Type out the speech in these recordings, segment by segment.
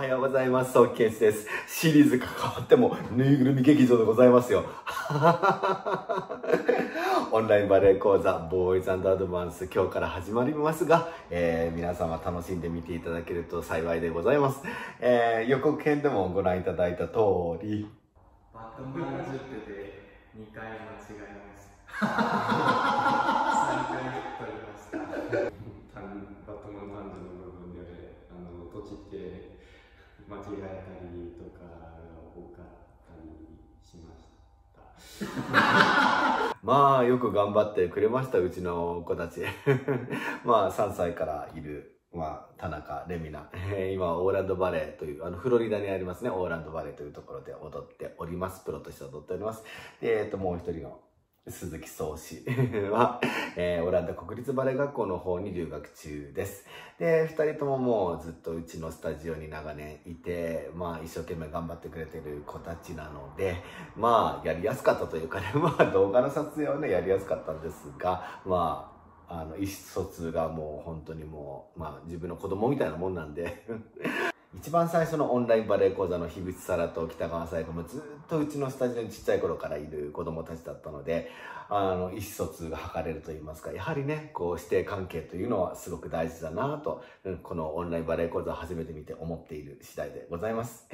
ようございます。ソーケースです。シリーズ関わっても、ぬいぐるみ劇場でございますよ。オンラインバレエ講座、ボーイズアドバンス、今日から始まりますが、えー皆様楽しんで見ていただけると幸いでございます。えー予告編でもご覧いただいた通り、バトンが10手で2回間違えました。3回取りました。タンバトの男女の部分であの土地って間違えたりとかが多かったりしました。まあよく頑張ってくれました、うちの子たち。まあ3歳からいる、まあ田中、レミナ。え ー今、オーランドバレーという、あの、フロリダにありますね、オーランドバレーというところで踊っております。プロとして踊っております。でえっ、と、もう一人の鈴木宗志は、えーオランダ国立バレエ学校の方に留学中です。で、二人とももうずっとうちのスタジオに長年いて、まあ一生懸命頑張ってくれてる子たちなので、まあやりやすかったというかね、まあ動画の撮影はね、やりやすかったんですが、まあ、あの、意思疎通がもう本当にもう、まあ自分の子供みたいなもんなんで、番最初のオンラインバレエ講座の樋口沙羅と北川沙耶子もずっとうちのスタジオにちっちゃい頃からいる子供たちだったので、あの、意思疎通が図れると言いますか、やはりね、こう、師弟関係というのはすごく大事だなと、このオンラインバレエ講座を初めて見て思っている次第でございます。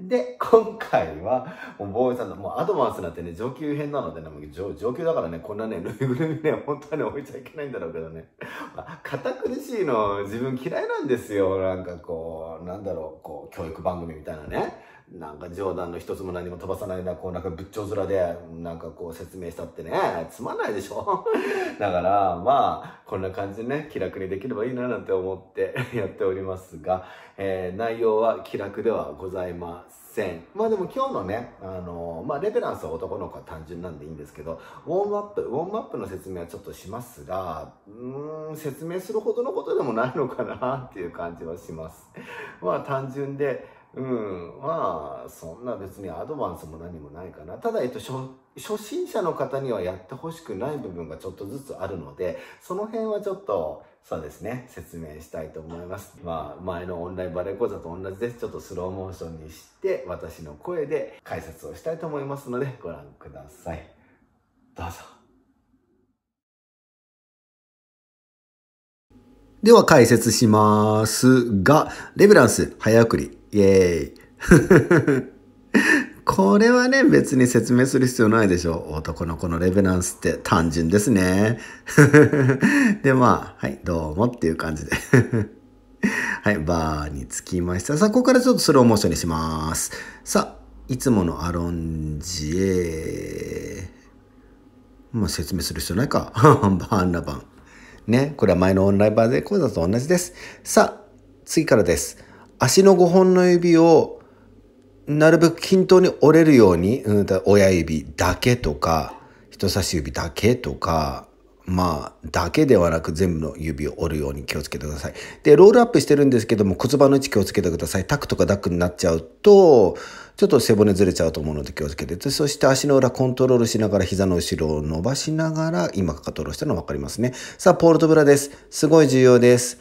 で、今回は、もう、ボーイさんの、もうアドバンスなんてね、上級編なのでね、もう上上級だからね、こんなね、ぬいぐるみね、本当はね、置いちゃいけないんだろうけどね。あ堅苦しいの自分嫌いなんですよ。なんかこう、なんだろう、こう、教育番組みたいなね。なんか冗談の一つも何も飛ばさないな、こうなんか仏頂面で、なんかこう説明したってね、つまんないでしょ だから、まあ、こんな感じでね、気楽にできればいいななんて思って やっておりますが、えー内容は気楽ではございません。まあでも今日のね、あのまあレベランスは男の子は単純なんでいいんですけど、ウォームアップ、ウォームアップの説明はちょっとしますが、うん、説明するほどのことでもないのかなっていう感じはします。まあ単純で、うん、まあ、そんな別にアドバンスも何もないかな。ただ、えっと、初心者の方にはやってほしくない部分がちょっとずつあるので、その辺はちょっと、そうですね、説明したいと思います。まあ、前のオンラインバレエ講座と同じです。ちょっとスローモーションにして、私の声で解説をしたいと思いますので、ご覧ください。どうぞ。では解説しますが、レベランス早送り。イエーイ。これはね、別に説明する必要ないでしょう。男の子のレベランスって単純ですね。で、まあ、はい、どうもっていう感じで。はい、バーに着きました。さあ、ここからちょっとスローモーションにします。さあ、いつものアロンジへ。まあ、説明する必要ないか。バーンラバン。ね、これは前のオンラインバーで講座と同じです。さあ、次からです。足の5本の指をなるべく均等に折れるように、うん、だ親指だけとか、人差し指だけとか、まあ、だけではなく全部の指を折るように気をつけてください。で、ロールアップしてるんですけども骨盤の位置気をつけてください。タックとかダックになっちゃうと、ちょっと背骨ずれちゃうと思うので気をつけて。そして足の裏コントロールしながら膝の後ろを伸ばしながら、今かかと下ろしたの分かりますね。さあ、ポールとブラです。すごい重要です。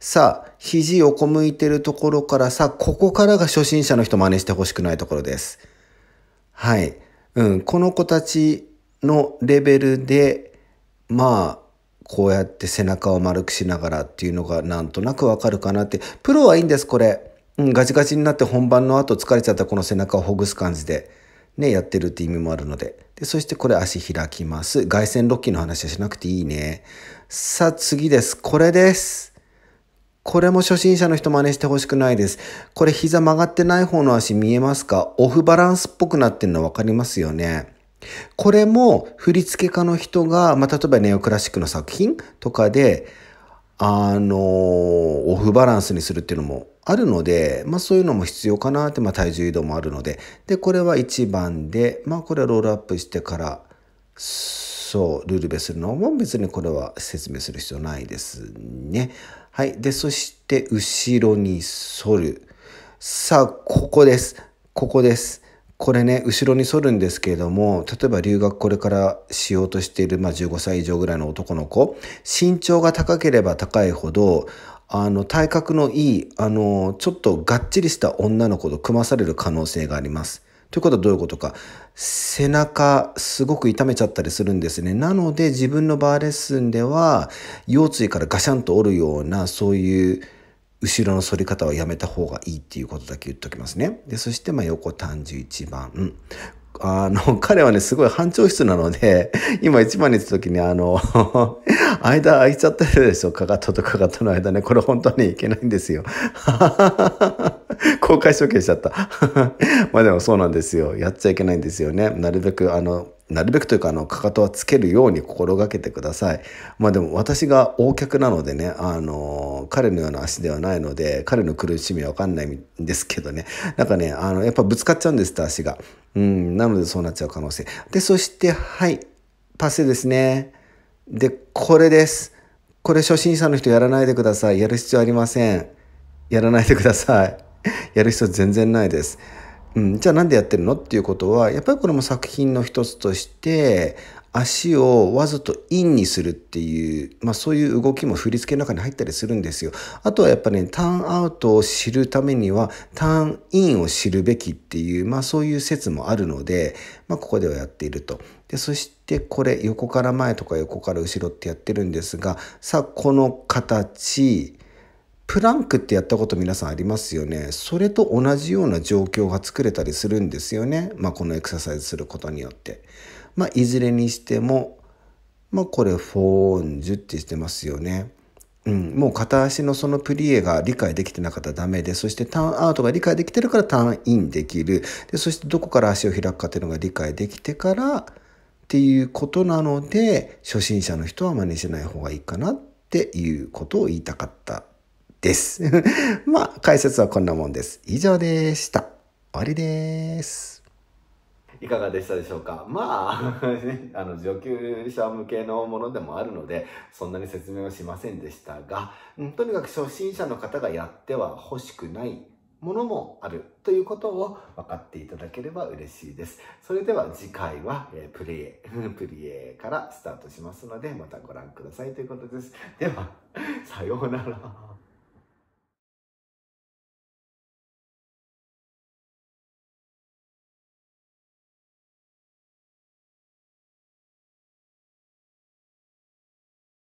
さあ、肘横向いてるところからさあ、ここからが初心者の人真似してほしくないところです。はい。うん、この子たちのレベルで、まあ、こうやって背中を丸くしながらっていうのがなんとなくわかるかなって。プロはいいんです、これ。うん、ガチガチになって本番の後疲れちゃったこの背中をほぐす感じで、ね、やってるって意味もあるので。で、そしてこれ足開きます。外旋ロッキーの話はしなくていいね。さあ、次です。これです。これも初心者の人真似してほしくないです。これ膝曲がってない方の足見えますか？オフバランスっぽくなってるの分かりますよね。これも振付家の人が、まあ、例えばネオクラシックの作品とかで、あのオフバランスにするっていうのもあるので、まあそういうのも必要かなって、まあ体重移動もあるので。で、これは1番で、まあこれはロールアップしてから、そう、ルールベするのも別にこれは説明する必要ないですね。はい。で、そして後ろに反る。さあ、ここです。ここです。これね、後ろに反るんですけれども、例えば留学これからしようとしている、まあ、15歳以上ぐらいの男の子、身長が高ければ高いほど、あの、体格のいい、あの、ちょっとがっちりした女の子と組まされる可能性があります。ということはどういうことか。背中、すごく痛めちゃったりするんですね。なので、自分のバーレッスンでは、腰椎からガシャンと折るような、そういう、後ろの反り方はやめた方がいいっていうことだけ言っておきますね。で、そして、まあ、横単純一番。あの、彼はね、すごい班長室なので、今一番に言った時に、あの、間空いちゃってるでしょ？かかととかかとの間ね。これ本当にいけないんですよ。公開処刑しちゃった。まあでもそうなんですよ。やっちゃいけないんですよね。なるべく、あの、なるべくというか、あの、かかとはつけるように心がけてください。まあでも私が大客なのでね、あの、彼のような足ではないので、彼の苦しみはわかんないんですけどね。なんかね、あの、やっぱぶつかっちゃうんですって、足が。うん、なのでそうなっちゃう可能性。で、そして、はい、パスですね。で、これです。これ初心者の人やらないでください。やる必要ありません。やらないでください。やる必要全然ないです。うん、じゃあなんでやってるの？っていうことは、やっぱりこれも作品の一つとして、足をわざとインにするっていう、まあそういう動きも振り付けの中に入ったりするんですよ。あとはやっぱね、ターンアウトを知るためには、ターンインを知るべきっていう、まあそういう説もあるので、まあここではやっていると。で、そしてこれ横から前とか横から後ろってやってるんですが、さあこの形、プランクってやったこと皆さんありますよね。それと同じような状況が作れたりするんですよね。まあこのエクササイズすることによって。まあいずれにしても、まあこれフォーンジュってしてますよね。うん、もう片足のそのプリエが理解できてなかったらダメで、そしてターンアウトが理解できてるからターンインできる。で、そしてどこから足を開くかっていうのが理解できてからっていうことなので、初心者の人は真似しない方がいいかなっていうことを言いたかったです。まあ、解説はこんなもんです。以上でした。終わりです。いかがでしたでしょうか？まあ、ね、あの、上級者向けのものでもあるので、そんなに説明はしませんでしたが、うんとにかく初心者の方がやっては欲しくないものもあるということを分かっていただければ嬉しいです。それでは次回は、えープリエ、プリエからスタートしますので、またご覧くださいということです。では、さようなら。